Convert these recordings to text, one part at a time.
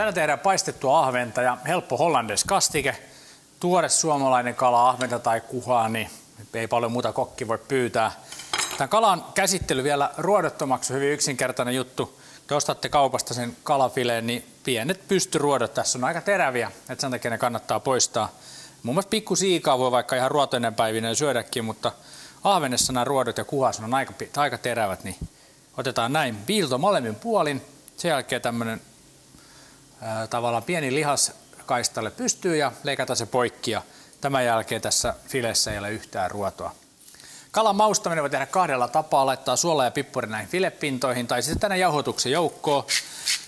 Tänään tehdään paistettua ahventa ja helppo hollandes kastike. Tuore suomalainen kala, ahventa tai kuhaa, niin ei paljon muuta kokki voi pyytää. Tämän kalan käsittely vielä ruodottomaksi hyvin yksinkertainen juttu. Te ostatte kaupasta sen kalafileen, niin pienet pystyruodot tässä on aika teräviä, että sen takia ne kannattaa poistaa. Muun muassa pikku siikaa voi vaikka ihan ruotoinen päivinä syödäkin, mutta ahvenessa nämä ruodot ja kuhas on aika, aika terävät, niin otetaan näin viilto molemmin puolin. Sen jälkeen tämmöinen tavallaan pieni lihas kaistalle pystyy ja leikata se poikki. Ja tämän jälkeen tässä filessä ei ole yhtään ruotoa. Kalan maustaminen voi tehdä kahdella tapaa, laittaa suola ja pippuri näihin filepintoihin tai sitten tänne jauhotuksen joukkoon.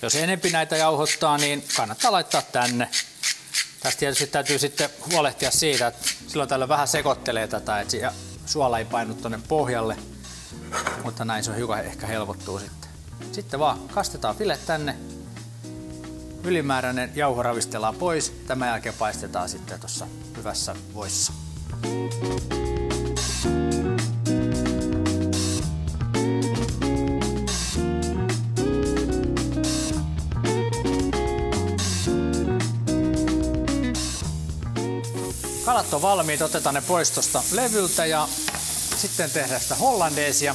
Jos enempi näitä jauhottaa, niin kannattaa laittaa tänne. Tästä tietysti täytyy sitten huolehtia siitä, että silloin tällä vähän sekoittelee tätä, että suola ei painu tuonne pohjalle. Mutta näin se on hiukan ehkä helpottuu sitten. Sitten vaan kastetaan filet tänne. Ylimääräinen jauho ravistellaan pois. Tämän jälkeen paistetaan sitten tuossa hyvässä voissa. Kalat on valmiit, otetaan ne pois tuosta levyltä ja sitten tehdään sitä hollandeesia.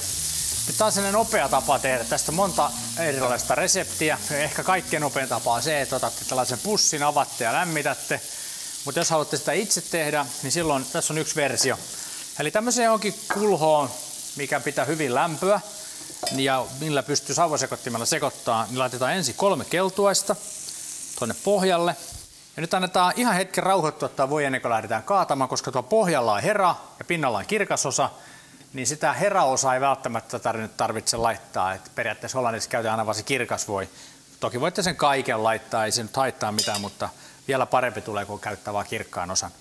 Nyt on sellainen nopea tapa tehdä. Tästä monta erilaista reseptiä. Ehkä kaikkein nopein tapa on se, että otatte tällaisen pussin, avatte ja lämmitätte. Mutta jos haluatte sitä itse tehdä, niin silloin tässä on yksi versio. Eli tämmöiseen johonkin kulhoon, mikä pitää hyvin lämpöä, ja millä pystyy sauvasekottimella sekoittaa, niin laitetaan ensin kolme keltuaista tuonne pohjalle. Ja nyt annetaan ihan hetken rauhoittua tämä voi ennen kuin lähdetään kaatamaan, koska tuo pohjalla on hera ja pinnalla on kirkasosa, niin sitä heraosaa ei välttämättä tarvitse laittaa. Et periaatteessa Hollannissa käytetään aina vaan se kirkas voi. Toki voitte sen kaiken laittaa, ei se nyt haittaa mitään, mutta vielä parempi tulee, kun käyttää vaan kirkkaan osan.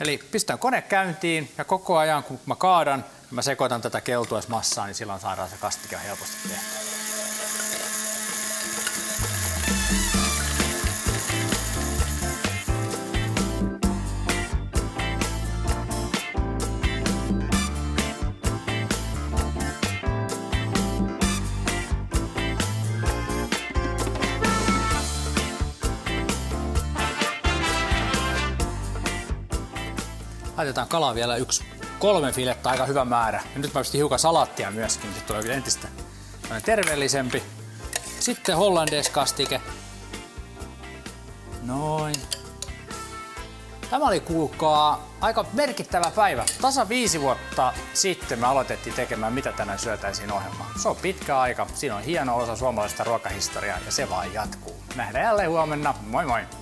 Eli pistän kone käyntiin ja koko ajan kun mä kaadan, mä sekoitan tätä keltuaismassaa, niin silloin saadaan se kastike helposti tehtyä. Laitetaan kalaa vielä yksi kolme filettä, aika hyvä määrä. Ja nyt mä pistin hiukan salattia myöskin, niin tulee vielä entistä terveellisempi. Sitten hollandeeskastike. Noin. Tämä oli kuulkaa aika merkittävä päivä. Tasa viisi vuotta sitten me aloitettiin tekemään Mitä tänään syötäisiin ohjelmaa. Se on pitkä aika. Siinä on hieno osa suomalaista ruokahistoriaa ja se vaan jatkuu. Nähdään jälleen huomenna. Moi moi!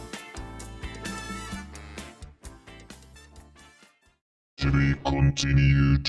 To be continued.